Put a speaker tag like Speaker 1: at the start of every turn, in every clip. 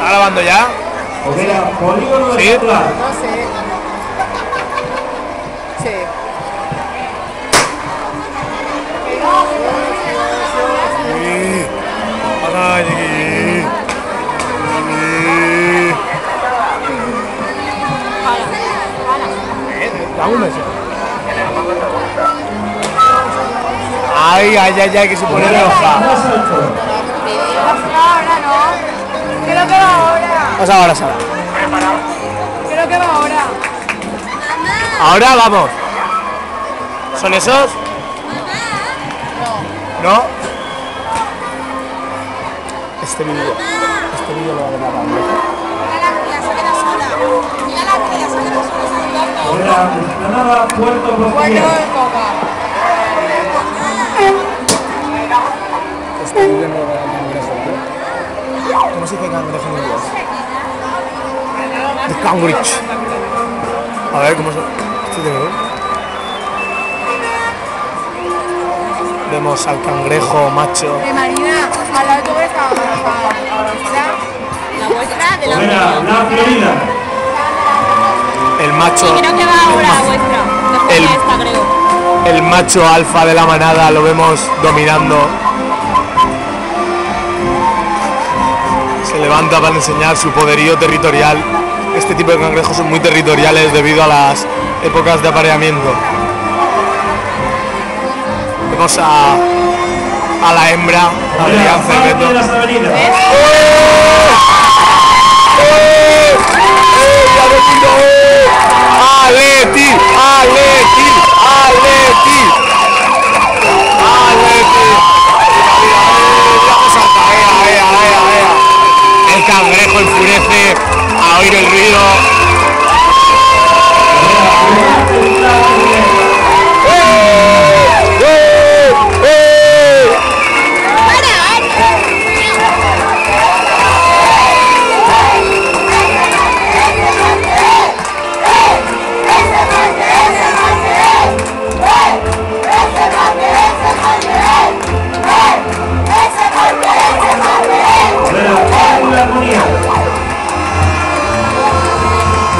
Speaker 1: ¿Está grabando ya? Sí.
Speaker 2: No sé. Sí.
Speaker 1: Sí. Ay, ay, ay, ay, que se
Speaker 2: Creo que va ahora.
Speaker 1: Vamos ahora, Sara.
Speaker 2: Creo que va ahora.
Speaker 1: Ahora vamos. ¿Son esos? ¿No? Este vídeo. Este vídeo lo va a ver la banda.
Speaker 3: Puerto.
Speaker 1: Este vídeo no lo va a. The cangrejo. A ver, ¿cómo se...? Vemos al cangrejo macho.
Speaker 2: Eh, Marina, al lado de tu
Speaker 4: La vuestra de la
Speaker 3: La Florida.
Speaker 1: El macho.
Speaker 4: Creo que va ahora la vuestra. Después
Speaker 1: El-
Speaker 4: de esta, creo.
Speaker 1: El macho alfa de la manada lo vemos dominando. Levanta para enseñar su poderío territorial. Este tipo de cangrejos son muy territoriales debido a las épocas de apareamiento. Vemos a, a la hembra, a
Speaker 3: Hoguera, La.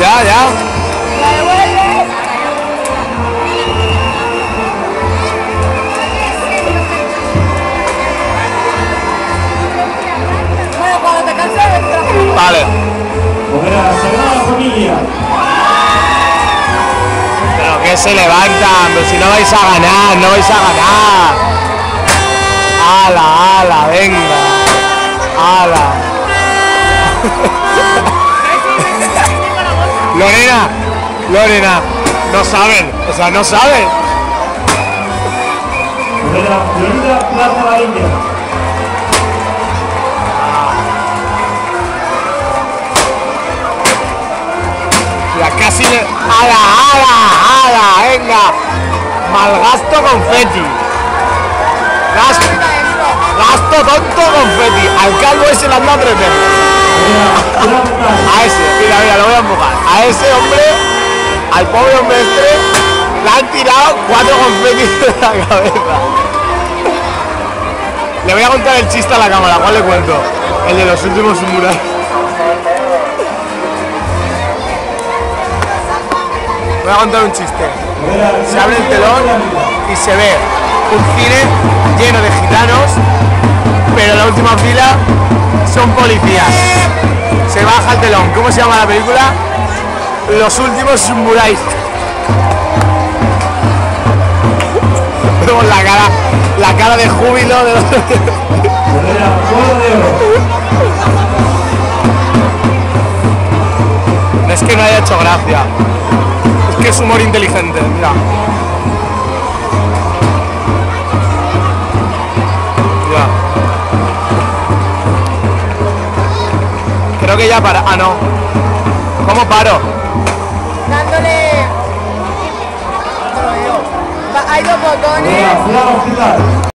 Speaker 1: Ya, ya.
Speaker 2: Canses, entra.
Speaker 1: Vale.
Speaker 3: Sagrada Familia.
Speaker 1: Pero que se levantan, si no vais a ganar, no vais a ganar. Ala, ala, venga. Ala. Lorena, Lorena, no saben, o sea, no saben.
Speaker 3: Hoguera, Florida, Plaza La India.
Speaker 1: Ya casi le... ¡Ala, ala, ala! ¡Venga! Malgasto confeti. Gasto, gasto tonto confeti. Al calvo ese le tres veces. A ese, mira, mira, lo voy a empujar. A ese hombre, al pobre hombre este, le han tirado cuatro confetis de la cabeza. Le voy a contar el chiste a la cámara, ¿cuál le cuento? El de los últimos murales. Voy a contar un chiste. Se abre el telón y se ve un cine lleno de gitanos, pero en la última fila son policías. Se baja el telón. ¿Cómo se llama la película? Los últimos samuráis. Vemos la cara, la cara de júbilo de los... No es que no haya hecho gracia. Es que es humor inteligente. Mira. Que ya para. Ah, no. ¿Cómo paro?
Speaker 2: Dándole. No Hay dos botones.